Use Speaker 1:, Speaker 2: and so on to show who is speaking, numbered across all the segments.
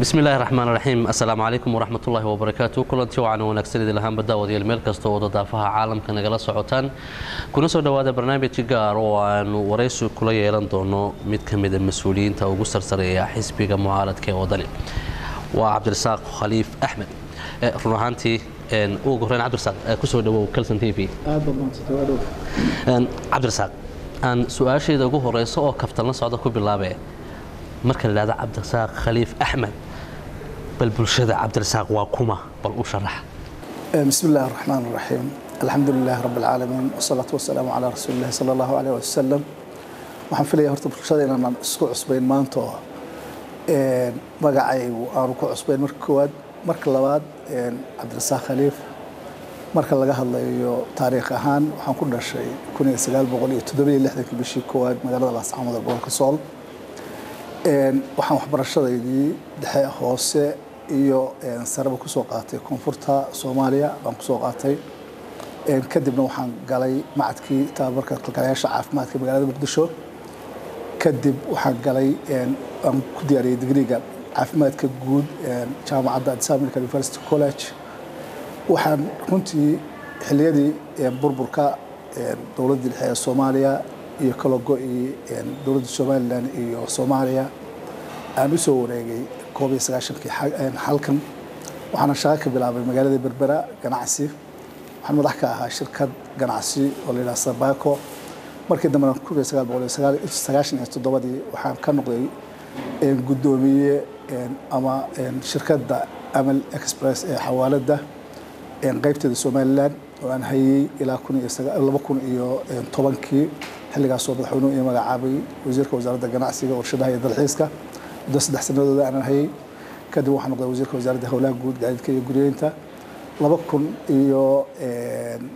Speaker 1: bismi illaahi raxmaan raxiim assalaamu calaykum waraxmatullaahi wabarakaatu kulanti wacan wanaagsan idin lahaanba daawadayaal meel kasta oo dadaafaha caalamka nagala socotaan. Kuna soo dhowaada barnaamij gaar oo aanu waraysi kula yeelan doono mid ka mida mas'uuliyiinta ugu sarsareeya xisbiga mucaaradka ee wadani. Waa cabdirasaaq khaliif axmed. Run ahaantii ugu horeyn cabdirasaaq ku soo dhawow calson t v. Cabdirasaaq aan su'aashayda ugu horeyso oo kaftan la socda ku bilaabe marka la idhahdo cabdirasaaq khaliif axmed mustaqbal bulshada cabdirasaaq waa kuma bal u sharax.
Speaker 2: Eh, Bismi illaahi araxmaan araxiim alxamdu lilaahi rabbi alcaalamiin wasalaatu wasalaamu calaa rasuulillahi sala allahu caleyh wasalam waxaan filayaa horta bulshada inaanan isku cusbayn maanta eh, magacaygu aanu ku cusbayn marka koowaad. Marka labaad eh, cabdirasaaq khaliif marka laga hadlayo taariikh ahaan waxaan ku dhashay bishii koowaad magaalada laascamood gobolka sool. Waxaan waxbarashadaydii dhexe hoose iyo sareba ku soo qaatay koonfurta soomaaliya baan ku soo qaatay. Kadibna waxaan galay macadkii tababarka kalkalayaasha caafimaadka magaalada muqdisho. Kadib waxaan galay aan ku diyaariyey digriga caafimaadka guud jaamacadda medical university college. Waxaan runtii xilliyadii burburka dowladdii dhexe ee soomaaliya iyo kala go-ii dowladda somalilan iyo soomaaliya aan u wareegay koob iyo sagaashankii halkan waxaana shaqo ka bilaabay magaalada berbera ganacsi. Waxaan madax ka ahaa shirkad ganacsi oo la yidhaha sabaco. Markii dambena kun iyo sagaal boqol sagaashan iyo toddobadii waxaan ka noqday guddoomiye ama shirkadda amal express ee xawaaladda qaybteeda somalilan oo aan hayey ilaa laba kun iyo tobankii. Xilligaasoo madaxweynuhu ii magacaabay wasiirka wasaaradda ganacsiga warshadaha iyo dalxiiska muddo saddex sanadooda aanan hayay kadib waxaan noqday wasiirka wasaaradda howlaha guud gaadiidka iyo guryeynta. Laba kun iyo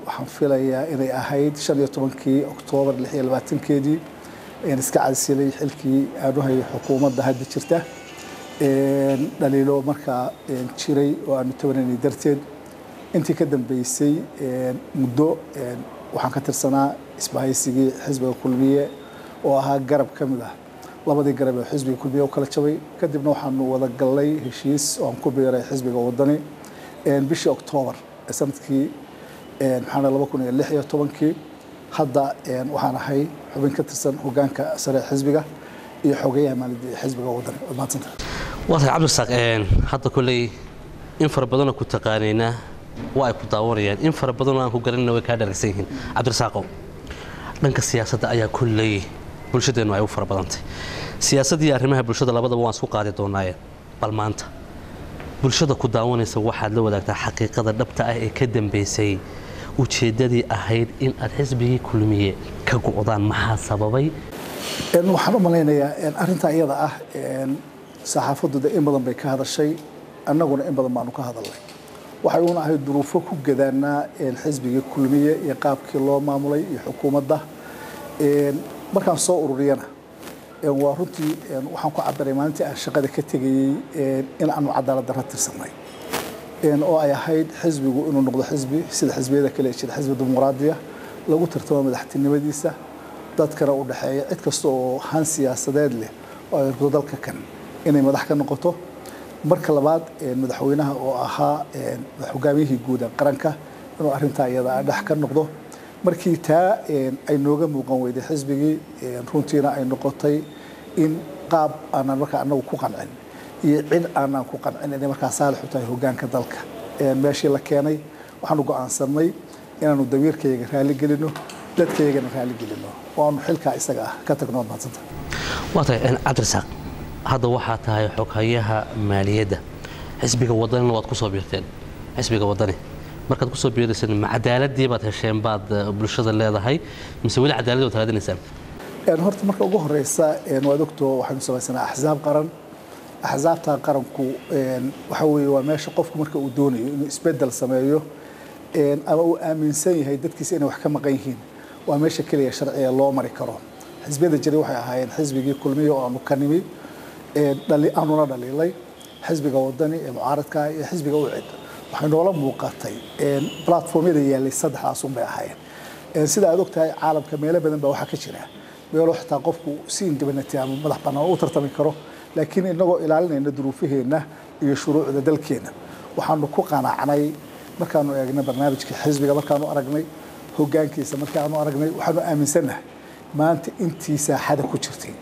Speaker 2: waxaan filayaa inay ahayd shan iyo tobankii oktoobar lix iyo labaatankeedii ayaan iska cadsilay xilkii aan u hayay xukuumadda hadda jirta. Dhaliilo markaa jiray oo aanu tabanaynay darteed. Intii ka dambeysay muddo waxaan ka tirsanaa isbahaysigii xisbiga kulmiye oo ahaa garab ka mid ah labadii garab ee xisbiga kulmiye u kala jabay. Kadibna waxaanu wada gallay heshiis oo aan ku biiray xisbiga wadani bishii oktoobar ee sannadkii maxaa laba kun iyo lix iyo tobankii. Hadda waxaan ahay xubin ka tirsan hogaanka sare ee xisbiga iyo xogeyaha maaliyadda ee xisbiga wadani waad mahadsanta
Speaker 1: waa tahay cabdirasaaq hadda kolley in fara badanoo ku taqaanaynaa waa ay ku daawanayaan. In fara badanoo aan ku garanayna way kaa dharagsan yihiin. Cabdirasaaqow dhanka siyaasadda ayaa kolley bulshadeennu ay u fara badantay. Siyaasadda iyo arrimaha bulshada labadaba waan isku qaadi doonaaye bal maanta. Bulshada ku daawanaysa waxaad la wadaagtaa xaqiiqada dhabta ah ee ka dambeysay ujeeddadii ahayd in aad xisbigii kulmiye ka go'daan maxaa sababay?
Speaker 2: Waxaan u malaynayaa arrintaa iyada ah saxaafaddu de in badan bay ka hadashay annaguna in badan baanu ka hadalnay. Waxay uuna ahayd duruufo ku gadaanaa xisbigii kulmiye iyo qaabkii loo maamulay iyo xukuumadda markaan soo ururiyana waa runtii waxaan ku cabiray maalintii aan shaqada ka tegayey in aanu cadaalad darra tirsanay oo ay ahayd xisbigu inuu noqdo xisbi sida xisbiyada kale jira xisbi dimuqraadiya lagu tartamo madaxtinimadiisa dadkana u dhexeeya cid kasta oo han siyaasadeed leh oo ay rabto dalka kan inay madax ka noqoto. Marka labaad madaxweynaha oo ahaa hogaamiyihii guud ee qaranka inuu arrintaa iyada dhex ka noqdo markii taa ay nooga muuqan weyday xisbigii runtiina ay noqotay in qaab aanan markaa anagu ku qancin iyo cid aanan ku qancin inay markaa saalix u tahay hogaanka dalka. Meeshii la keenay waxaanu go'aansanay inaanu dawiirkayaga raali gelino dadkayagana raali gelino. Oo xilkaa isaga ah ka tagno waad mahadsanta
Speaker 1: waa tahay cabdirasaaq hadda waxaa tahay xoghayaha maaliyadda. Xisbiga wadanina waad ku soo biirteen. Xisbiga wadani markaad ku soo biirayseen ma cadaaladii baad hesheen baad bulshada leedahay? Mise weli cadaaladii waad raadinaysaan
Speaker 2: horta marka ugu horeysa waad ogtoo waxaynu samaysanaa axsaab qaran. Axsaabta qaranku waxa weeye waa meesha qofku marka uu doonayo inuu isbeddel sameeyo ama uu aaminsan yahay dadkiisa inay wax ka maqan yihiin. Waa meesha keliya sharciga loo mari karo. Xisbiyada jiray waxay ahaayeen xisbigii kulmiya oo aanu ka nimi aanuna dhaliilay xisbiga wadani ee mucaaradka iyo xisbiga ucid waxay noola muuqatay platformyada yaallay saddexdaasun bay ahaayeen. Sida aad ogtahay caalamka meelo badan baa waxaa ka jira. Meelo xitaa qofku si independent ama madax bannaan u tartami karo laakiin inagoo ilaalinayna duruufaheenna iyo shuruucda dalkeena. Waxaanu ku qanacnay markaanu eegnay barnaamijka xisbiga markaanu aragnay hoggaankiisa markaanu aragnay waxaanu aaminsannahay maanta intii saaxada ku jirtay.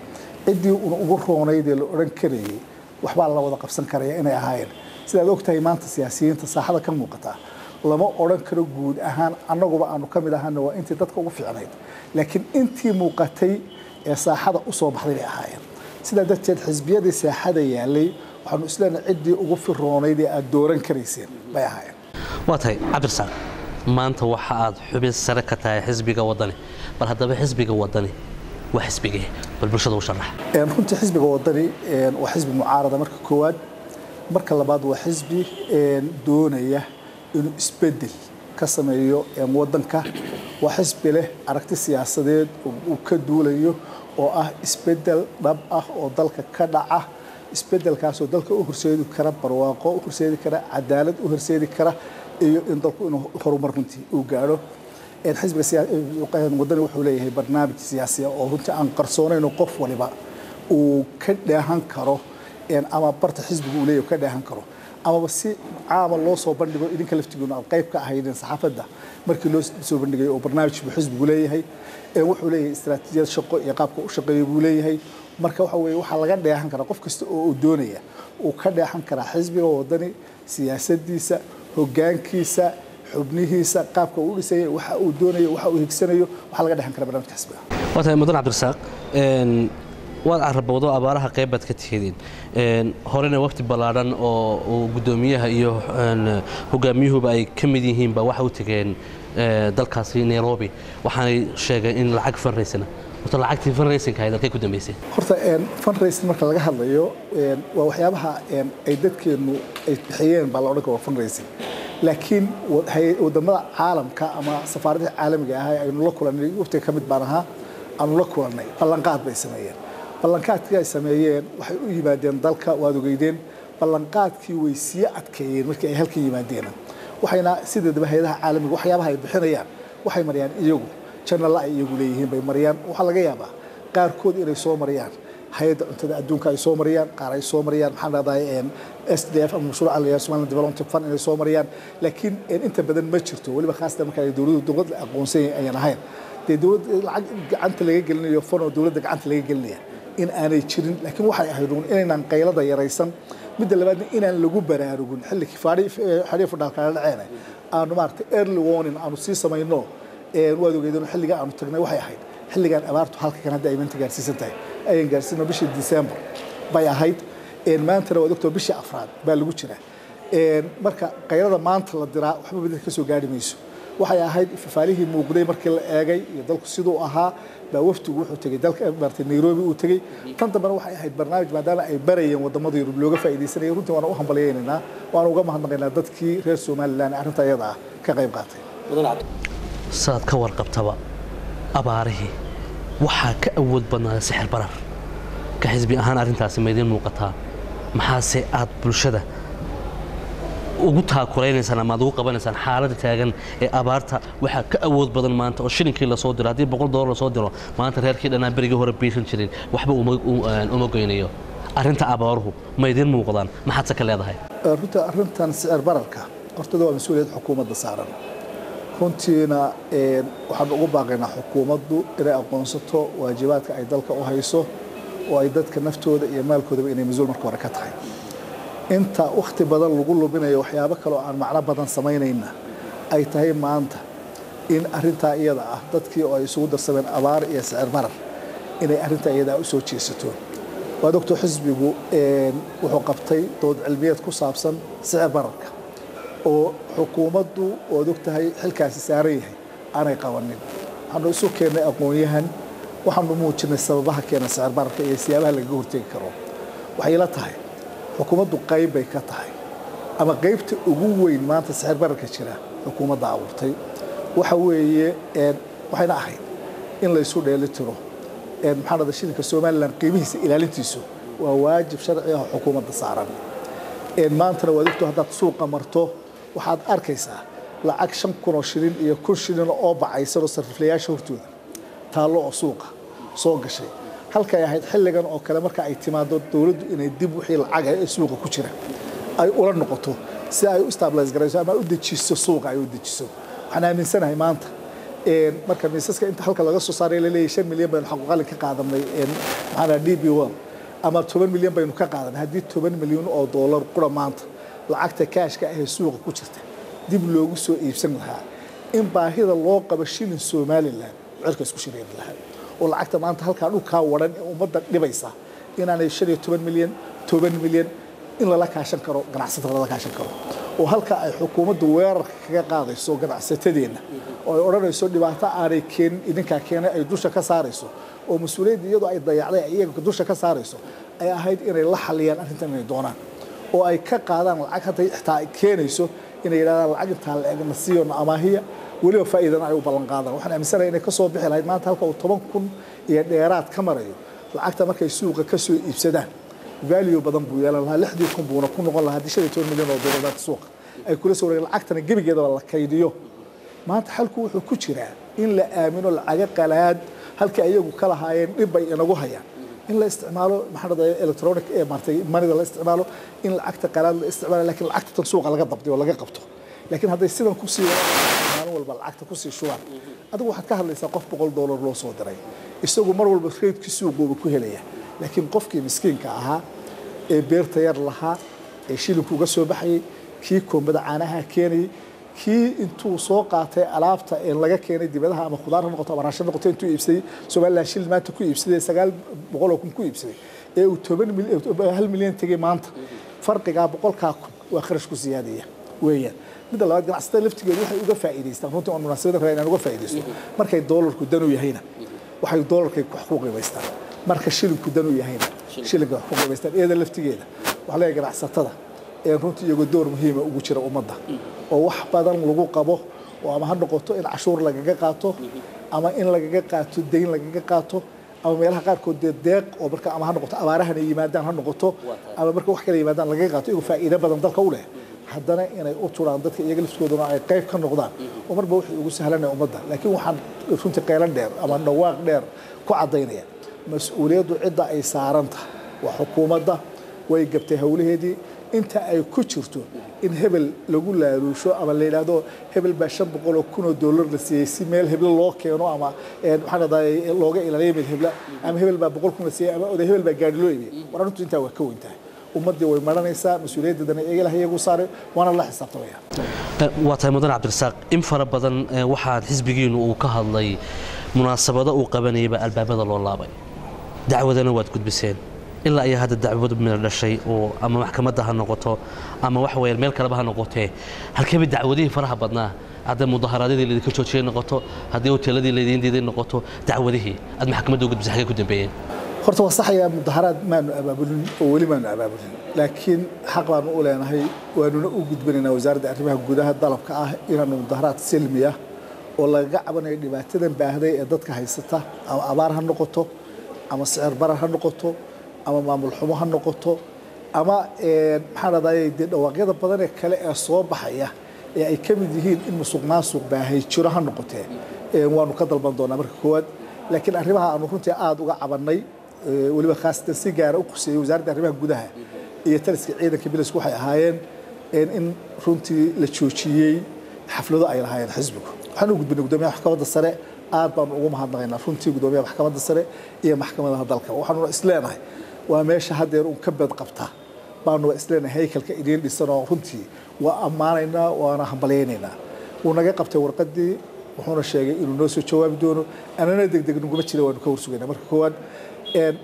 Speaker 2: Ciddii una ugu roonaydee la odhan karayay waxbaa la wada qabsan karaya inay ahaayeen sidaad ogtahay maanta siyaasiyiinta saaxada ka muuqata lama odhan karo guud ahaan annaguba aanu ka mid ahaana waa intii dadka ugu fiicnayd. Laakiin intii muuqatay ee saaxada u soo baxday bay ahaayeen. Sidaa darteed xisbiyadii saaxada yaalay waxaanu isleenahay ciddii ugu firoonayd ee aad dooran karayseen bay ahaayeen.
Speaker 1: Waa tahay cabdirsaaq maanta waxa aad xubin sare ka tahay xisbiga wadani bal haddaba xisbiga wadani waa xisbigee bal bulshada u sharax.
Speaker 2: Runtii xisbiga wadani waa xisbi mucaarada marka koowaad marka labaad waa xisbi doonaya inuu isbeddel ka sameeyo wadanka waa xisbi leh aragti siyaasadeed uu ka duulayo oo ah isbeddel dhab ah oo dalka ka dhaca. Isbedelkaasoo dalka u horseedi kara barwaaqo u horseedi kara cadaalad u horseedi kara iyo in dalku inuu horumar runtii uu gaadho. Xisbiga wadani wuxuu leeyahay barnaamij siyaasiya oo runtii aan qarsoonayn qof waliba uu ka dheehan karo ama barta xisbiga uu leeyahay ka dheehan karo. Amaba si caama loo soo bandhigo idinka laftigoona aad qayb ka ahaydeen saxaafadda markii loo soo bandhigay oo barnaamij buu xisbigu leeyahay wuxuu leeyahay istaraatiijiyad shaqo iyo qaabka u shaqeeyo buu leeyahay. Marka waxa weeye waxaa laga dheehan karaa qof kasta oo uu doonaya uu ka dheehan karaa xisbiga wadani siyaasadiisa hoggaankiisa xubnihiisa qaabka uu dhisaya waxa uu doonayo waxa uu higsanayo waxaa laga dheehan karaa barnaamijka xisbiga.
Speaker 1: Waa tahay mudan cabdirasaaq waad carabowdo abaaraha qaybaad ka tihideen horena waqti ballaadhan oo guddoomiyaha iyo hogaamiyuhuba ay ka mid yihiinba waxa u tegeen dalkaasi nairobi. Waxaanay sheegeen in lacag fanraysana horta lacagtii fanraysinka ahayd halkay ku dambeysay.
Speaker 2: Horta fundraising marka laga hadlayo waa waxyaabaha ay dadkeenu ay bixiyeen baa la odhan kara waa fundraising. Laakiin waddamada caalamka ama safaaradaha caalamiga ah aynu la kulannay waftiga ka mid baan ahaa aanu la kulannay ballanqaad bay sameeyeen ballanqaadkii ay sameeyeen waxay u yimaadeen dalka waad ogeydeen ballanqaadkii way sii adkeeyeen markii ay halka yimaadeen. Waxayna sideedaba hay'adaha caalamiga waxyaabaha ay bixinayaan waxay mariyaan iyagu. Janalla ay iyagu leeyihiin bay mariyaan. Waxaa laga yaabaa qaarkood inay soo mariyaan. Hay'adda cuntada adduunka ay soo mariyaan qaar ay soo mariyaan. Maxaan dhahday s d f ama mashruuca la yihahdo somaliland development fund inay soo mariyaan. Laakiin inta badan ma jirto. Weliba khaasatan marka dowladdu dowlad la aqoonsan ayaan ahayn. Dee dowlad lacag gacanta laga gelinayo fan oo dowladda gacanta laga gelinaya in aanay jirin laakiin waxay ahayd uun inaynaan qaylada yaraysan. Midda labaadna inaan lagu baraarugin. Xilli xadhiya fudhaalkala dhaceena aanu maaragtay early warning aanu sii samayno. Waad ogeedeen xilliga aanu tagnay waxay ahayd. Xilligan abaartu halka kan hadda ay maanta gaarsiisan tahay. Ayaan gaarsiino bishii December. Bay ahayd. Maantana waad ogtoo bishii afraad baa lagu jiraa. Marka qaylada maanta la diraa waxba bedel ka soo gaari mayso waxay ahayd fafaalihii muuqday markii la eegay iyo dalku siduu ahaa. Baa wafdigu wuxuu tegey dalka maartay Nairobi uu tegey tan dambana waxay ahayd barnaamij maadaama ay barayeen waddamada Yurub looga faa'iideysanayay runtii waan u hambalyeynaa waan uga mahadnaqaynaa dadkii reer Soomaaliland arrinta iyada ah ka qayb qaatay.
Speaker 1: Saad ka warqabtaba abaarihii waxaa ka awood badnaaday sixir barar. Ka xisbi ahaan arrintaasi ma idiin muuqataa maxaase aad bulshada ugu taakulaynaysan ama aad ugu qabanaysaan xaaladda taagan ee abaarta waxaa ka awood badan maanta oo shilinkii la soo diro haddii boqol doolar la soo diro maanta reerkii dhannaan berigii hore biisan jirin waxba uma goynayo. Arrinta abaaruhu ma idiin muuqdaan maxaadse ka leedahay?
Speaker 2: Runta arrintan sicir bararka hortada waa mas'uuliyad xukuumadda saaran. Runtiina waxaan ugu baaqaynaa xukuumaddu inay aqoonsato waajibaadka ay dalka u hayso oo ay dadka naftooda iyo maalkoodaba inay mas'uul marka hore ka tahay inta wakhti badan lagu luminayo waxyaabo kale oo aan macno badan samaynayna ay tahay maanta in arrintaa iyada ah dadkii oo ay isugu darsameen abaar iyo sicir barar inay arrintaa iyada u soo jeesato. Waad ogto xisbigu wuxuu qabtay dood cilmiyeed ku saabsan sicir bararka oo xukuumaddu ood og tahay xilkaasi saaran yahay aanay qabanin. Waxaanu isu keennay aqoon-yahan waxaanu muujinay sababaha keena sicir iyo siyaabaha lagaga hortegi karo. Waxay la tahay xukuumaddu qayb bay ka tahay. Ama qaybta ugu weyn maanta sicir bararka jira xukuumadda abuurtay. Waxa weeye waxayna ahayd in laysu dheeli tiro. Maxaa dhada shilinka somalilan qiimihiisa ilaalintiisu waa waajib sharci ah xukuumadda saaran. Maantana waad ogto haddaad suuqa marto waxaad arkaysaa lacag shan kun oo shilin iyo kun shilin oo bacaysan oo sariflayaasha hortooda. Taallo oo suuqa soo gashay halkay ahayd xilligan oo kale marka ay timaado dowladdu inay dib wixii lacaga ee suuqa ku jira ay ula noqoto si ay u stabilize garayso ama u dejiso suuqa ay u dejiso. Waxaan aaminsanahay maanta marka miisaska inta halka laga soo saaray la leeyahay shan milyan baynu xaquuqalin ka qaadanay maxaa d b world ama toban milyan baynu ka qaadanay. Haddii toban milyan oo doolar qura maanta lacagta kaashka ahee suuqa ku jirta dib loogu soo iibsan lahaa. In baahida loo qabo shilin somalilan cirka isku shireeri lahaa oo lacagta maanta halkaa dhulkaa waran ee ummadda dhibaysa. Inaanay shan iyo toban milyan toban milyan in lala kaashan karo ganacsatada lala kaashan karo. Oo halka ay xukuumaddu weerarka kaga qaadayso ganacsatadeenna oo ay odhanayso dhibaato aanay keenin idinkaa keenay ay dusha ka saarayso oo mas'uuliyadda iyadoo ay dayacday ay iyaga dusha ka saarayso ay ahayd inay la xaliyaan arrintan inay doonaan. Oo ay ka qaadaan lacag hadday xitaa ay keenayso inay yidhahdaan lacag intaa la egna siiyo na amaahiya weliba faa'iidana ay u ballan qaadaan. Waxaan aaminsanahay inay ka soo bixi lahayd maanta halka uu toban kun iyo dheeraad ka marayo. Lacagta markay suuqa ka soo iibsadaan value badan buu yeelan lahaa. Lixdii kun buuna ku noqon lahaa haddii shan iyo toban milyan oo doolardaadka suuqa. Ay kula soo wareegeen lacagtana gebigeedaba la kaydiyo. Maanta xalku wuxuu ku jiraa in la aamino lacaga qalaad halkii ayagu ka lahaayeen dhib bay inagu hayaan. In la isticmaalo maxaa dhahday electronic ee maartay manida la isticmaalo in lacagta qalaad la isticmaalo laakiin lacagta tan suuqa laga dabdiyo laga qabto. Laakiin hadday sidan ku sii maalin walba lacagta ku sii shubaan adigu waxaad ka hadlaysaa qof boqol doolar loo soo diray. Isagu mar walba reedkii suuqooba ku helaya. Laakiin qofkii miskiinka ahaa ee beerta yar lahaa ee shilinku uga soo baxayay kii koombada caanaha keenayay kii intuu soo qaatay alaabta ee laga keenay dibadaha ama khudaar ha ama raashin noqoto intuu iibsaday somaliland shil maanta ku iibsaday sagaal boqoloo kun ku iibsaday ee uu toban hal milyan tegay maanta. Farqigaa boqolkaa kun waa kharash siyaadaya weeyaan midda labaad ganacsatada laftigeedu waxay uga faa'iidaystaan. Runtii oon munaasabada rabaa inaan uga faa'iidaysto. Markay doolarku danu yahayna waxay doolarkay wax ku qiimaystaan marka shilinku danu yahayna shilinka wax ku qiimaystaan iyada laftigeeda waxaa leeyahay ganacsatada ee runtii iyagoo door muhiima ugu jira ummadda. Oo wax badan lagu qabo oo ama ha noqoto in cashuur lagaga qaato ama in lagaga qaato dayn lagaga qaato ama meelaha qaarkood dee deeq oo marka ama ha noqoto abaarahan ay yimaadaan ha noqoto ama marka wax kale yimaadaan lagaga qaato iyagoo faa'iido badan dalka u leh haddana inay u turaan dadka iyaga laftigooduna ay qayb ka noqdaan. Oo marba wixii ugu sahlanaya ummadda laakiin waxaan runtii qaylan dheer ama dhawaaq dheer ku caddaynaya. Mas'uuliyaddu cidda ay saaran tahay waa xukuumadda way gabtay howlaheedii. Inta ay ku jirto in hebel lagu laaluusho ama la yidhaahdo hebel baa shan boqol oo kun oo doolar la siiyey si meel heblo loo keeno ama maxaa dhahday looga ilaaliyo mid hebla ama hebel baa boqol kun la siiyey ama hebel baa gaari loo iibiyey war arrintu intaa waa ka weyn tahay ummaddii way maranaysaa mas'uuliyaddeedana iyaga laha iyagu saaray waana la xisaabtamaya
Speaker 1: waa tahay mudan cabdirasaaq in fara badan waxaad xisbigiinu uu ka hadlay munaasabado uu qabanayaba albaabada loo laabay. Dacwadana waad gudbiseen. Ilaa ayaa hadda dacwadu meel dhashay oo ama maxkamadda ha noqoto ama wax weeyaan meel kaleba ha noqotee. Halkeeba dacwadihii faraha badnaa hadday mudaharaadyadii laydinka joojiyay noqoto haddii hoteeladii laydiin diiday noqoto dacwadihii aad maxkamadda u xagee ku dambeeyeen
Speaker 2: horta waa saxayaa mudaharaad maanu abaabulin oo weli maanu abaabulin. Laakiin xaq baanu u leenahay waanuna u gudbinaynaa wasaaradda arrimaha gudaha dalabka ah inaanu mudaharaad silmi ah oo lagaga cabanayo dhibaatadan baahday ee dadka haysata ama abaar ha noqoto ama sicir barar ha noqoto ama maamul xumo ha noqoto ama maxaa dhahday dee dhawaaqyada badan kale ee soo baxaya ee ay ka mid yihiin in musuq maasuq baahay jiro ha noqotee. Waanu ka dalban doonaa marka koowaad. Laakiin arrimaha aanu runtii aada uga cabannay weliba khaasatan si gaara u quseeyey wasaaradda arrimaha gudaha iyo taliska ciidanka bilisku waxay ahaayeen in runtii la joojiyey xaflado ay lahaayeen xisbigu. Waxaan u gudbinay gudoomiyaha maxkamadda sare aad baanu ugu mahadnaqaynaa runtii gudoomiyaha maxkamadda sare iyo maxkamadaha dalka waxaanuna isleenahay waa meesha haddeer uun ka bed qabta. Baanuba isleenahay haykalka idiin dhisan oo runtii waa ammaanaynaa waana hambalyaynaynaa wuu naga qabtay warqaddii wuxuuna sheegay inuu noo soo jawaabi doono. Anana degdeg naguma jira waanu ka warsugaynaa. Marka koowaad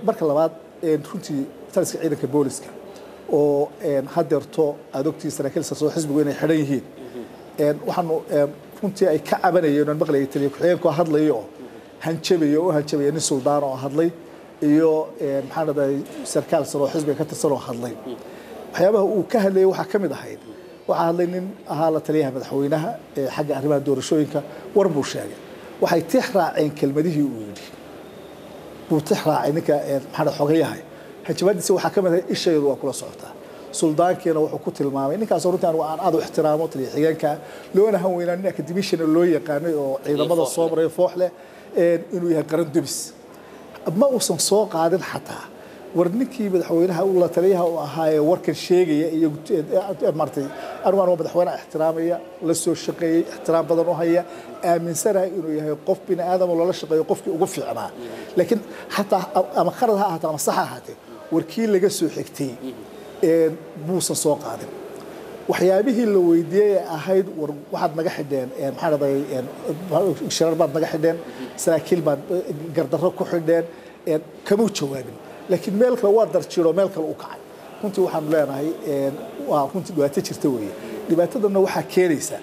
Speaker 2: marka labaad runtii taliska ciidanka booliska oo hadeerto aada ogtii saraakiil sarsoo xisbigu inay xidhan yihiin. Waxaanu runtii ay ka cabanayeen oon maqlayay taliya ku-xigeenkoo hadlaya oo hanjabaya oo u hanjabaya nin suldaan oo hadlay iyo maxaa dhahday sarkaal sare oo xisbiga ka tirsan oo hadlay. Waxyaabaha uu ka hadlayay waxaa ka mid ahayd waxaa hadlay nin ahaa la taliyaha madaxweynaha xagga arrimaha doorashooyinka war buu sheegay. Waxay tix raaceen kelmadihii uu yidhi buu tix raacay ninka maxaa xogayahay hanjabaadiisa waxaa ka mid ahay ishayadu waa kula socotaa suldaankiina wuxuu ku tilmaamay ninkaasoo runtii anigu aan aad u ixtiraamo taliya xigeenka loona han weynaa nin academician loo yaqaanay oo ciidamada soo maray foox leh inuu yahay qaran dubis. Ma uusan soo qaadin xataa war ninkii madaxweynaha la taliyaha u ahaa ee warkan sheegaya iyo maartay anigu anoo madaxweynaha ixtiraamaya la soo shaqeeyey ixtiraam badan u haya aaminsanahay inuu yahay qof bini aadam oo lala shaqeeyo qofkii ugu fiicnaa. Laakiin xataa ama khalad ha ahaatee ama sax ha ahaatee warkii laga soo xigtay muusan soo qaadin. Waxyaabihii la weydiiyey ahayd war waxaad naga xidheen maxaa dhaday shirar baad naga xidheen saraakiil baad gardarro ku xidheen kamuu jawaabin laakiin meel kale waa darjiro meel kale u kacay. Runtii waxaanu leenahay waa runtii dhibaato jirta weeye. Dhibaatadana waxaa keenaysa.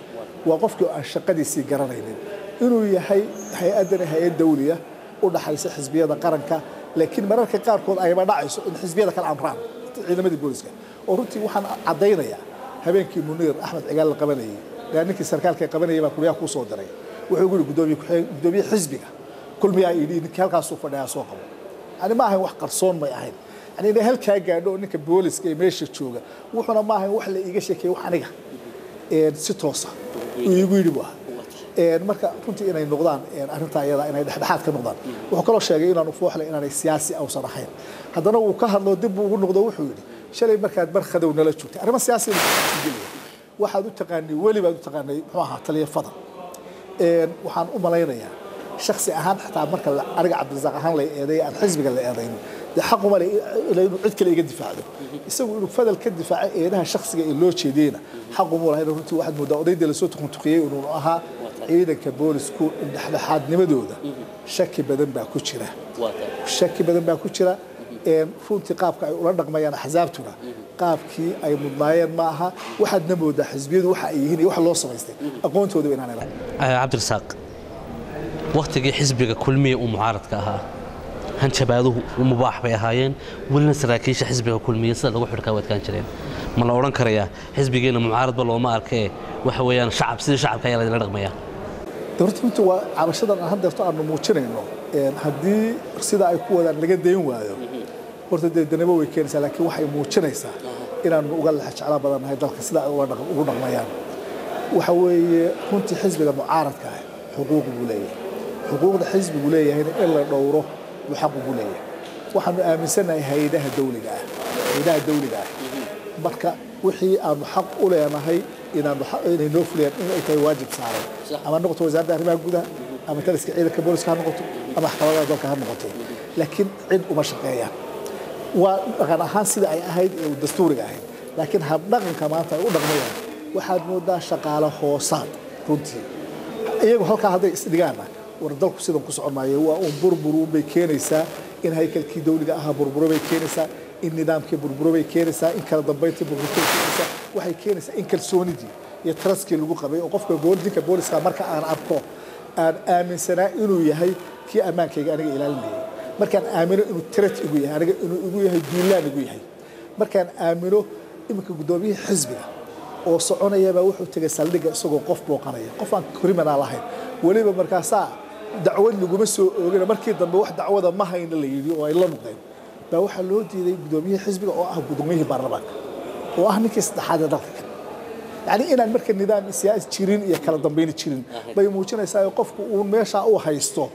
Speaker 2: Waa qofkii aan shaqadiisii garanaynin. Inuu yahay hay'addani hay'ad dawliya u dhaxaysa xisbiyada qaranka laakiin mararka qaarkood ayba dhacayso in xisbiyada kale amraan ciidamadii booliska. Oo runtii waxaan caddaynayaa habeenkii muniir axmed cigaal la qabanayay. Gaa ninkii sarkaalka qabanayay baa kulyaha kuu soo diray wuxuu guri gudoomiye xisbiga. Kulmiyaa idhi ninkii halkaasuu fadhiyaa soo qabo yani ma ahayn wax qarsoon may ahayn. Yani inay halkaa gaadho oo ninka booliska ee meesha jooga wuxuuna ma ahayn wax la iiga sheekeeye wax aniga. Si toosa. Uu iigu yidhi bu ahaa marka runtii inay noqdaan arrintaa iyada inay dhexdhexaad ka noqdaan. Wuxuu kaloo sheegay inaanu fooxlay inaanay siyaasi awsan ahayn. Haddana wuu ka hadlo dib buu ugu noqdo wuxuu yidhi shalay markaad barkhadow nala joogtay. Arrimo siyaasi waxaad u taqaanay weli baad u taqaanay muxuu ahaa taliya fadal. Waxaan u malaynayaa shaksi ahaan xataa marka aniga cabdirasaaq ahaan la eeday aan xisbiga la eedaynin dee xaquma le inuu cid kale iga difaacdo. Isagu inuu fadal ka difaaco eedaha shaksiga ee loo jeediyeyna xaquma lahayn runtii waxaad moodaa odaydii la soo tukuntukiyey inuu ahaa ciidanka boolisku dhexdhexaadnimadooda shaki badan baa ku jira. Shaki badan baa ku jira. Runtii qaabka ay ula dhaqmayaan axsaabtuna qaabkii ay mudnaayeen ma aha. Waxaadna moodaa xisbiyadu waxa ay yihiin iyo wax loo samaystay. Aqoontooda lahayn
Speaker 1: cabdirasaaq waktigii xisbiga kulmiya uu mucaaradka ahaa. Hanjabaaduhu mubaax bay ahaayeen. Welina saraakiisha xisbiga kulmiya sida lagu xidhkaa waadkaan jireen. Ma la odhan karayaa xisbigeenna mucaaradba looma arkee. Waxa weeyaan shacab sidii shacabka ayaa ladila dhaqmayaa
Speaker 2: runtii waa cabashadan aan haddeerto aanu muujinayno haddii sida ay ku wadaan laga dayn waayo horta dee danabo way keenaysaa laakiin waxay muujinaysaa inaanu uga lexa jeclaa badannahay dalka sida ay ugu dhaqmayaan. Waxa weeye runtii xisbiga mucaaradka ah xuquuq buu leeyahay xuquuqda xisbigu leeyahayna in la dhowro buu xaq ugu leeyahay. Waxaanu aaminsannahay hay'adaha dawliga ah hay'adaha dawliga ah. Marka wixii aanu xaq u leenahay inay noo fuliyaan in ay tahay waajib saaran ama noqoto wasaaradda arrimaha gudaha ama taliska ciidanka booliska ha noqoto ama maxkamadaha dalka ha noqoto. Laakiin cid uma shaqeeyaan waa dhaqan ahaan sida ay ahayd ee dastuuriga ahayd. Laakiin habdhaqanka maanta ay u dhaqmayaan waxaad moodaa shaqaale hoosaad runtii. Iyagu halkaa hadday isdhigaanna war dalku sidan ku socon maayo waa uun burburuun bay keenaysaa in haykalkii dawliga ahaa burburo bay keenaysaa in nidaamkii burburo bay keenaysaa in kala dambayntii burburo bay keenaysaa. Waxay keenaysaa in kalsoonidii iyo taraskii lagu qabay oo qofka ninka booliska marka aan arko aan aaminsanaa inuu yahay kii ammaankayga aniga ilaalinayay. Markaan aamino inuu tirat igu yahay aniga inuu igu yahay duulaan igu yahay. Markaan aamino iminka guddoomiyihii xisbiga oo soconayabaa wuxuu tegay saldhigga isagoo qof booqanaya. Qof aan kriminaal ahayn weliba markaasaa dacwad laguma soo oogina markii dambe wax dacwada ma hayna la yidhi oo ay la noqdeen baa waxaa loo diiday guddoomiyihii xisbiga oo ah guddoomiyihii baarlamaanka oo ah ninkii saddexaad ee dalka yacni inaan marka nidaam siyaasi jirin iyo kala dambayni jirin bay muujinaysaa qofku uu meeshaa u haysto.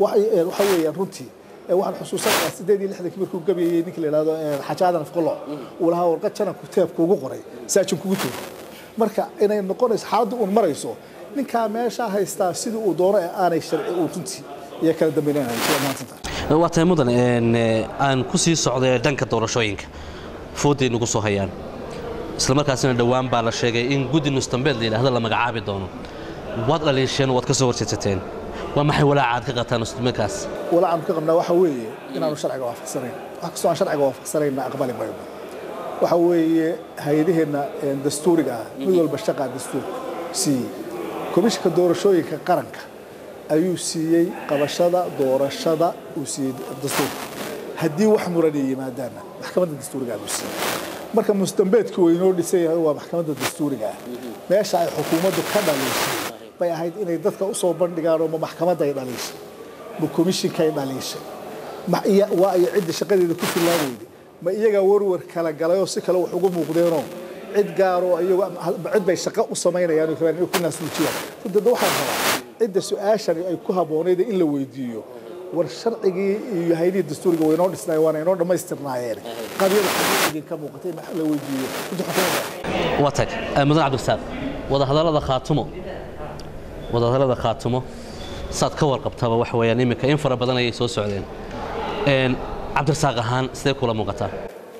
Speaker 2: Waxa weeyaan runtii waxaan xusuusanayaa sideed iyo lixdankii markuu gabayayey ninka la yidhahdo xajaadan afqalo uu lahaa warqad jananku teebku ugu qoray saajin kugu toogo marka inay noqonayso xaaladda uun marayso ninkaa meeshaa haystaa sidii uu doono ee aanay sharci uu runtii iyo kala dambaynaynaya
Speaker 1: waa tahay mudan aan ku sii socday dhanka doorashooyinka. Fooday nagu soo hayaan. Isla markaasina dhowaan baa la sheegay in guddi nustambeed la yidhaahdo la magacaabi doono. Waad dhaliisheen waad ka soo horjeedsateen waa maxay walaaca aad ka qataan nustambeedkaas?
Speaker 2: Walaacaanu ka qabnaa waxa weeye inaanu sharciga waafaqsanayn. Wax kastoo aan sharciga waafaqsanayna aqbali mayno waxa weeye hay'adaheenna dastuuriga ah mid walba shaqaa dastuurku siiyey komishinka doorashooyinka qaranka ayuu siiyey qabashada doorashada uu siiyey dastuurka. Haddii wax muran ay yimaadaanna maxkamadda dastuuriga buu siiyey. Marka mustambeedku waynoo dhisan yahay waa maxkamadda dastuuriga. Ah meesha ay xukuumaddu ka dhaliishay bay ahayd inay dadka u soo bandhigaan oo ma maxkamadda ay dhaliishay ma komishinka ay dhaliishay waa iyo cidda shaqadeeda ku fillaan weyday ma iyagaa warwar kala galayoo si kale wax ugu muuqdeenoo cid gaaroo cid bay shaqo u samaynayaan oo rabaan inay ku naasnuujiyaan dada waxaan rabaa cidda su'aashani ay ku habboonayd in la weydiiyo. War sharcigii iyo haydihii dastuuriga waynoo dhisnaay waana inoo dhammaystirnaayeen. Qabyada xagee idinka muuqatay maxaa la weydiiyey runtii xukuumadda
Speaker 1: waa tag Eh, mudan cabdirasaaq wadahadallada khaatumo. Wadahadallada khaatumo. Saad ka warqabtaba waxa weeyaan iminka in fara badan ayay soo socdeen. Een, cabdirasaaq ahaan sidee kula muuqataa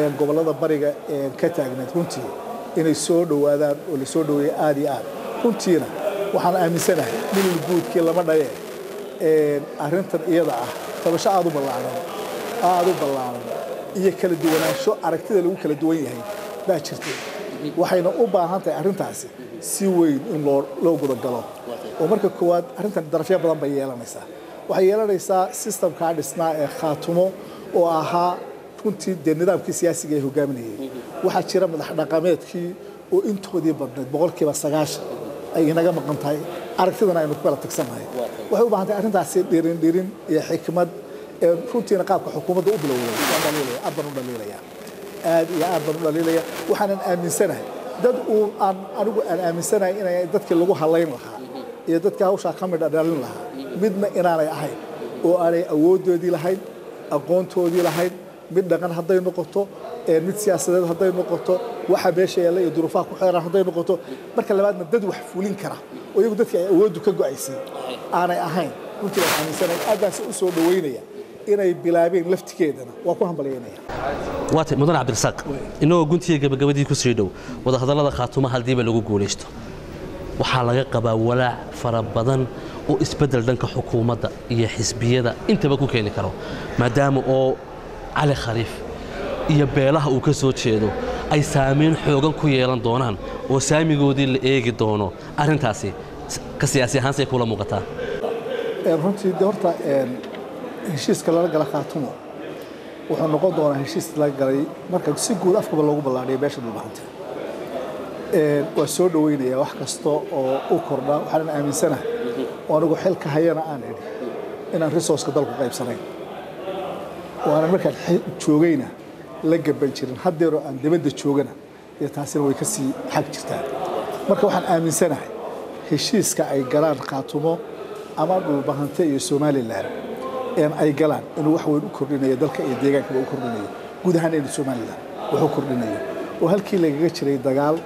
Speaker 2: een, gobollada bariga ka taagnayd runtii inay soo dhowaadaan oo la soo dhoweeya aad iyo aad. Runtiina waxaan aaminsanahay milil guudkii lama dhaye arrintan iyada ah tabasho aad u ballaaran aad u ballaaran iyo kala duwanaansho aragtida lagu kala duwan yahay baa jirtay. Waxayna u baahan tahay arrintaasi si weyn in loo gudagalo oo marka koowaad arrintan darafyo badan bay yeelanaysaa. Waxay yeelanaysaa sistamkaa dhisnaa ee khaatumo oo ahaa runtii dee nidaamkii siyaasiga ay hogaaminayeen waxaa jira madax dhaqameedkii oo intoodii badnayd boqolkiiba sagaashan ay inaga maqan tahay aragtidana aynu ku kala tagsannahay waxay u baahan tahay arrintaasi dhirin dhirin iyo xikmad. Ee runtiina qaabka xukuumadda u bilowday. Aad baan u dhaliilaya. Aad iyo aad baan u dhaliilaya. Waxaanan aaminsanahay. Dad uu aan anigu aan aaminsanahay inay dadkii lagu halayn lahaa iyo dadkii hawshaa ka midha dhalin lahaa. Midna inaanay ahayn oo aanay awooddoodii lahayn aqoontoodii lahayn mid dhaqan hadday noqoto mid siyaasadeed hadday noqoto waxa meesha yaalla iyo duruufaha ku xeeran hadday noqoto. Marka labaadna dad wax fulin kara oo iyagu dadkii ay awooddu ka go'aysay. Aanay ahayn. Runtii waan aaminsanahay aad baan se u soo dhoweynaya inay bilaabeen laftigeedana waa ku hambalyaynaya
Speaker 1: waa tay mudan cabdirasaaq inagoo guntiga gabagabadii ku sii dhow wadahadallada khaatumo haddiiba lagu guulaysto. Waxaa laga qabaa walaac fara badan oo isbeddel dhanka xukuumadda iyo xisbiyada intaba ku keeni karo maadaama oo cali khaliif iyo beelaha uu ka soo jeedo ay saamayn xoogan ku yeelan doonaan oo saamigoodii la eegi doono arrintaasi ka siyaasi ahaan say kula muuqataa.
Speaker 2: Runtii de horta heshiiska lala gala khaatumo wuxuu noqon doonaa heshiis laga galay marka si guud afkaba loogu ballaadhiyo beesha dhulbahanta Een, waa soo dhoweynaya wax kasta oo u kordha waxaanan aaminsanahay oo anigu xilka hayana aan idhi inaan resourceka dalku qaybsanayn oo aanan markaan joogayna la gaban jirin. Haddeeroo aan dibadda joogana iyo taasina way ka xag jirtaa. Marka waxaan aaminsanahay heshiiska ay galaan khaatumo ama dhulbahante iyo somalilan een ay galaan inuu wax weyn u kordhinayo dalka iyo deegaankaba u kordhinayo. Guud ahaan in somalilan wax u kordhinayo. Oo halkii lagaga jiray dagaal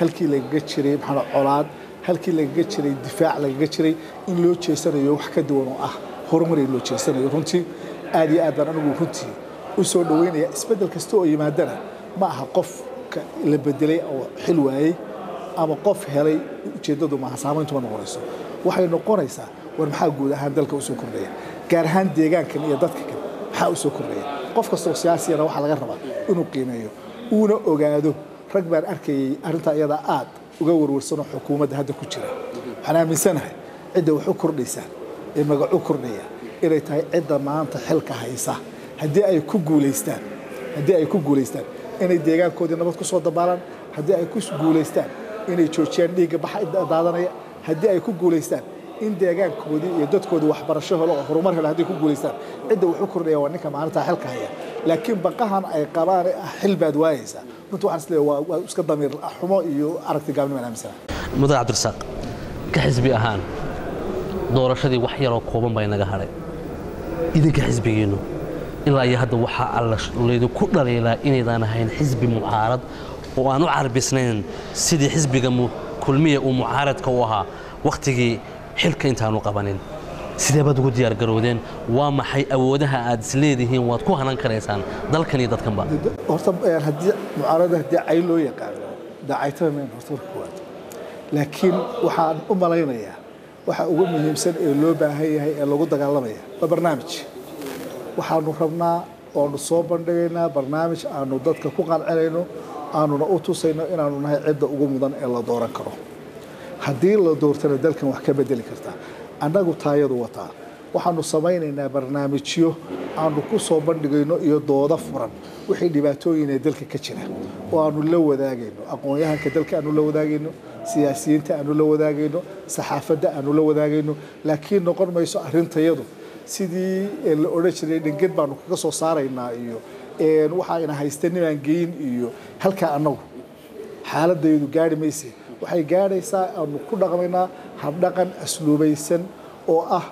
Speaker 2: halkii lagaga jiray maxaa colaad halkii lagaga jiray difaac lagaga jiray in loo jeesanayo wax ka duwan oo ah horumar in loo jeesanayo. Runtii aad iyo aad baan anigu runtii u soo dhoweynaya isbeddel kasta oo yimaadana ma aha qof la bedelay oo xil waayey ama qof helay ujeeddadu maaha saameyntuma noqonayso. Waxay noqonaysaa war maxaa guud ahaan dalka u kordhaya? Gaar ahaan deegaankan iyo dadka kan maxaa u soo kordhaya? Qof kastoo siyaasiyana waxaa laga rabaa inuu qiimeeyo uuna ogaado. Rag baan arkayay arrintaa iyada aad uga warwarsanoo xukuumadda hadda ku jira. Waxaan aaminsanahay cidda wax u kordhaysa ee magac kordhaya inay tahay cidda maanta xilka haysa. Haddii ay ku guulaystaan haddii ay ku guulaystaan inay deegaankoodii nabad ku soo dabaalaan haddii ay ku guulaystaan inay joojiyaan dhiigga baxa daadanaya haddii ay ku guulaystaan in deegaankoodii iyo dadkoodii waxbarasho helo oo horumar helo hadday ku guulaystaan cidda wuxuu kordhaya waa ninka maalintaa xilka haya. Laakiin baqahan ay qabaan ah xil baad waayaysaa runtii waxaan is leeyahay waa waa iska damiir xumo iyo aragti gaabnimo aan aaminsana.
Speaker 1: Mudan cabdirasaaq ka xisbi ahaan doorashadii wax yaroo kooban baa inaga hadhay idinka xisbigiinnu ilaa iyo hadda waxaa laydinku dhaliilaa inaydaan ahayn xisbi mucaarad oo aan u carbisnayn sidii xisbiga kulmiya uu mucaaradka u ahaa wakhtigii xilka intaanu qabanin. Sidee baad ugu diyaargaroodeen waa maxay awoodaha aad isleedihiin waad ku hanan karaysaan dalkan iyo dadkanba.
Speaker 2: Horta haddii mucaarada haddii cay loo yaqaano daacaytaba mayn horta marka koowaad laakiin waxaan u malaynayaa waxa ugu muhiimsan ee loo baahan yahay ee lagu dagaalamaya waa barnaamij. Waxaanu rabnaa oonu soo bandhigaynaa barnaamij aanu dadka ku qancinayno aanuna u tusayno inaanu nahay cidda ugu mudan ee la dooran karo. Haddii la doortana dalkan wax ka bedeli kartaa annagu taayadu wataa. Waxaanu samaynaynaa barnaamijyo aanu ku soo bandhigayno iyo dooda furan. Wixii dhibaatooyin ee dalka ka jira oo aanu la wadaagayno aqoon-yahanka dalka aanu la wadaagayno siyaasiyiinta aanu la wadaagayno saxaafadda aanu la wadaagayno laakiin noqon mayso arrintayadu. Sidii la odhan jiray dhingad baanu kaga soo saaraynaa iyo waxaayna haysta ninaan geyin iyo halkaa annagu. Xaaladaydu gaari mayse. Waxay gaadhaysaa aanu ku dhaqmaynaa habdhaqan asluubaysan oo ah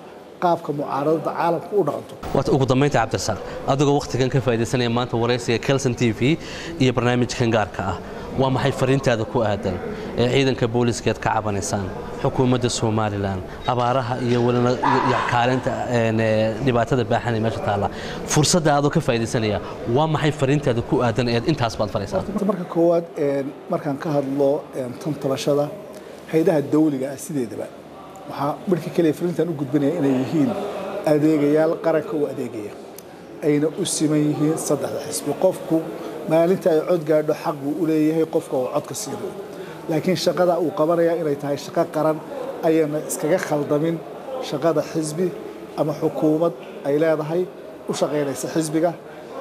Speaker 2: qaabka mucaaradada caalamka u dhaqanto.
Speaker 1: Waata ugu dambaynta cabdirasaaq adigoo wakhtigan ka faaidaysanaya maanta waraysiga kelson t v iyo barnaamijkan gaarka ah waa maxay fariintaada ku aadan ee ciidanka booliiskeed ka cabanaysaan xukuumadda somalilan abaaraha iyo welina kaalinta dhibaatada baaxan ee meesha taalla? Fursadda adoo ka faaidaysanaya waa maxay fariintaada ku aadan eed intaas baad faraysaa
Speaker 2: marka koowaad markaan ka hadlo tan tabashada haydaha dawliga ah sideedaba waxaa markii kale fariintan u gudbinaya inay yihiin adeegayaal qaranka u adeegaya ayna u siman yihiin saddexda xisbi. Qofku maalinta ay cod gaadho xaq buu u leeyahay qofka uu codka siinayo laakiin shaqada uu qabanaya inay tahay shaqo qaran ayana iskaga khaldamin shaqada xisbi ama xukuumad ay leedahay u shaqaynaysa xisbiga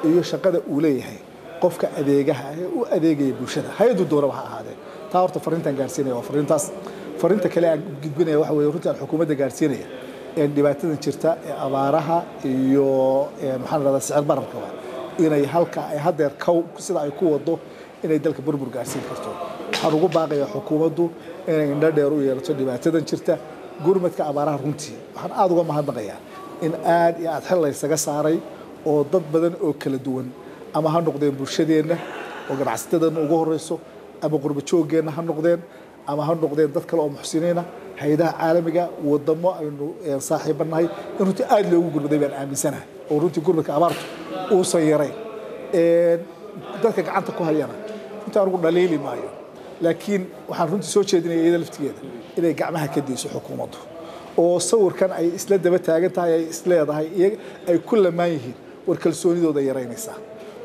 Speaker 2: iyo shaqada uu leeyahay. Qofka adeegaha ee u adeegaya bulshada hay'addu doonaba ha ahaadee taa horta fariintan gaarsiinaya waa fariintaas. Fariinta kale aan gudbinaya waxa weye runtii aan xukuumadda gaarsiinaya ee dhibaatadan jirta ee abaaraha iyo maxaan rahdaa sicir bararkaba inay halka ay haddeer kow sida ay ku wado inay dalka burbur gaarsiin karto. Waxaan ugu baaqayaa xukuumaddu inay indho dheer u yeelato dhibaatadan jirta gurmadka abaaraha runtii. Waxaan aada uga mahadnaqayaa in aad iyo aad xil laysaga saaray oo dad badan oo kala duwan ama ha noqdeen bulshadeenna oo ganacsatadeenna ugu horeyso ama qurbajooggeenna ha noqdeen ama ha noqdeen dad kale oo muxsiniina hay'adaha caalamiga wadamo aynu saaxiibanahay. In runtii aada loogu gurmaday baan aaminsanahay. Oo runtii gurmadka abaartu uusan yarayn dadka gacanta ku hayana runtii anugu dhaliili maayo. Laakiin waxaan runtii soo jeedinaya iyada laftigeeda inay gacmaha ka dayso xukuumaddu. Oo sawirkan ay isla daba taagan tahay ay isleedahay ay ku lamaan yihiin war kalsoonidooda yaraynaysaa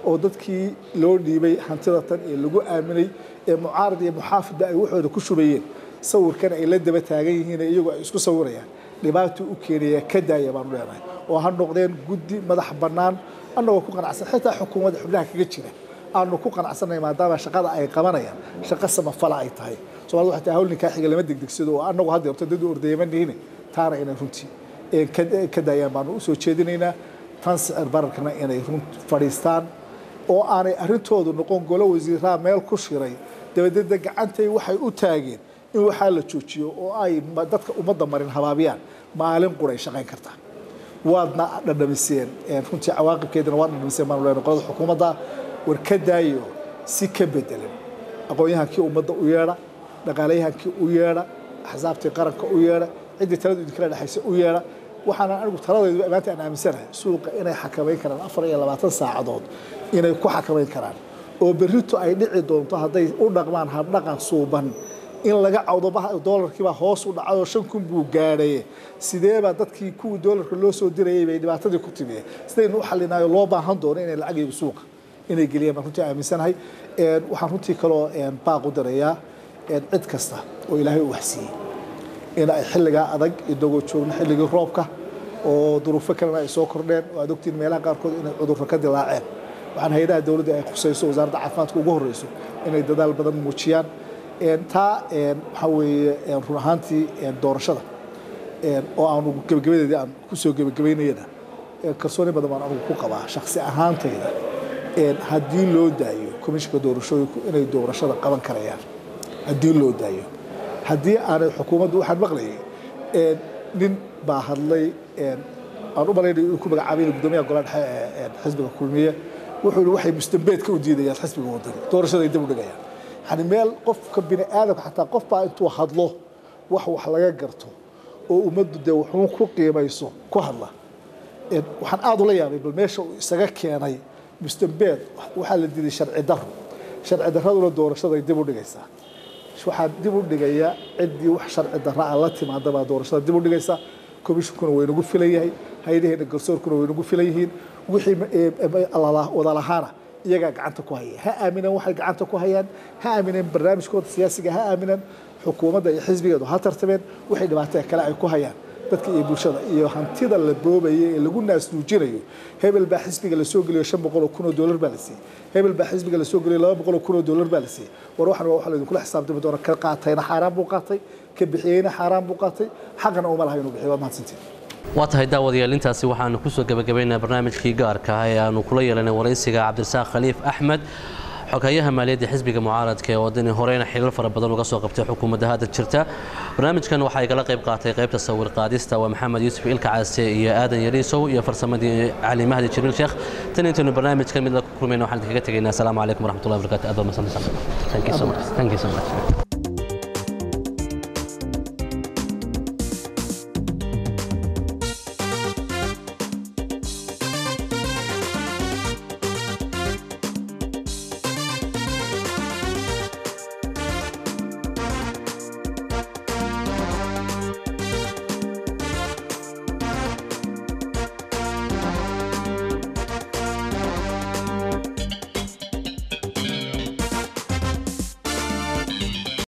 Speaker 2: oo dadkii loo dhiibay hantida tan ee lagu aaminay ee mucaarad iyo muxaafidda ay waxooda ku shubayeen sawirkan ay la daba taagan yihiin iyagoo ay isku sawirayaan. Dhibaatuu u keenaya ka daaya baanu leenahay oo ha noqdeen guddi madax bannaan annagoo ku qanacsan xitaa xukuumadda xubnaha kaga jira. Aanu ku qanacsanay maadaama shaqada ay qabanayaan shaqo samafala ay tahay. Soomaalida waxay tahay hawl ninkaa xiga lama degdegsado oo annagu hadda horta dad ordayamanihiine taana inay runtii ka daayaan baanu u soo jeedinaynaa tan sicir bararkana inay run fadhiistaan oo aanay arrintoodu noqon golo wasiiraa meel ku shiray. Dabadeedna gacantay waxay u taageen in waxaa la joojiyo oo ay dadka ummadda marin habaabiyaan maalin quray shaqayn kartaa waadna dhadhamiseen runtii cawaaqibkeedina waad dhadhamiseen baanu leenahay qolada xukuumadda war ka daayo si ka bedelan aqoon-yahankii ummadda u yeedha dhaqaalayahankii u yeedha axsaabtii qaranka u yeedha ciddii taladu idinkala dhexaysa u yeedha. Waxaana anigu taladaydu maanta aan aaminsanahay suuqa inay xakamayn karaan afar iyo labaatan saacadood inay ku xakamayn karaan. Oo berrito ay dhici doonto hadday u dhaqmaan habdhaqan suuban in laga cawdo doolarkiibaa hoos u dhacay oo shan kun buu gaadhaye sideebaa dadkii kuwii doolarka loo soo dirayay bay dhibaatadii ku timiye sidaynu u xalinaayo loo baahan doono inay lacag iigu suuqa inay geliyaan baan runtii aaminsanahay. Waxaan runtii kaloo baaq u dirayaa cid kasta oo ilaahay u waxsiiyey. In ay xilligaa adag inagoo joogno xilligii roobka oo duruufo kalena ay soo kordheen oo aad ogtiin meelaha qaarkood inay cudurro ka dilaaceen. Waxaan hay'adaha dowladda ay khusayso wasaaradda caafimaadka ugu horreyso inay dadaal badan muujiyaan taa waxaa weeye run ahaantii doorashada. Oo aanu gebagabadeedii aan ku soo gebagabaynayana kalsooni badan baan anugu ku qabaa shaksi ahaantayda haddii loo daayo komishinka doorashooyinku inay doorashada qaban karayaan haddii loo daayo. Haddii aanay xukuumaddu waxaan maqlayay nin baa hadlay aan u malaynay inuu ku magacaabayna guddoomiyaha golaha dhexe xisbiga kulmiye wuxuu yihi waxay mustambeedka u diidayaan xisbiga wadani doorashada ay dib u dhigayaan yani meel qofka bini aadamka xataa qof baa intuu hadlo wax wax laga garto oo ummaddu dee wuxuun ku qiimayso ku hadla. Waxaan aada ula yaabay bal meesha uu isaga keenay mustambeed waxaa la diiday sharci daro sharci daraduna doorashaday dib u dhigaysaa. Waxaa dib u dhigaya ciddii wax sharci darra a la timaada baa doorashada dib u dhigaysa komishinkuna waynagu filan yahay hay'adaheena garsoorkuna waynagu filan yihiin. Wixii wada lahaana iyagaa gacanta ku haya ha aamineen waxay gacanta ku hayaan ha aamineen barnaamijkooda siyaasiga ha aamineen xukuumadda iyo xisbigeedu. Ha tartameen wixii dhibaatada kale ay ku hayaan. Dadka iyo bulshada iyo hantida la boobayo ee lagu naasnuujinayo. Hebel baa xisbiga la soo geliyo shan boqol oo kun oo doolar baa la siiyey. Hebel baa xisbiga la soo geliyo laba boqol oo kun oo doolar baa la siiyey. War waxan waa waxa laydinkula xisaabtami doona ka qaatayna xaaraan buu qaatay ka bixiyeyna xaaraan buu qaatay. Xaqana uma laha inuu bixiyo waa mahadsantiin
Speaker 1: waa tahay daawadayaal intaasi waxaanu ku soo gebagabaynaa barnaamijkii gaarka ah ee aanu kula yeelanay waraysiga cabdirasaaq khaliif axmed xogayaha maaliyadda xisbiga mucaaradka ee wadani horeyna xilal fara badan uga soo qabtay xukuumadda hadda jirta. Barnaamijkan waxaa igala qayb qaatay qaybta sawir qaadista waa maxamed yuusuf ilka caase iyo aadan yariisow iyo farsamadii cali mahdi jibriil sheekh tan intaynu barnaamijkan mid la kulmayna waxaan idinkaga tegaynaa. Asalaamu calaykum waraxmatullahi wabarakatu aad baad mahadsantaysaan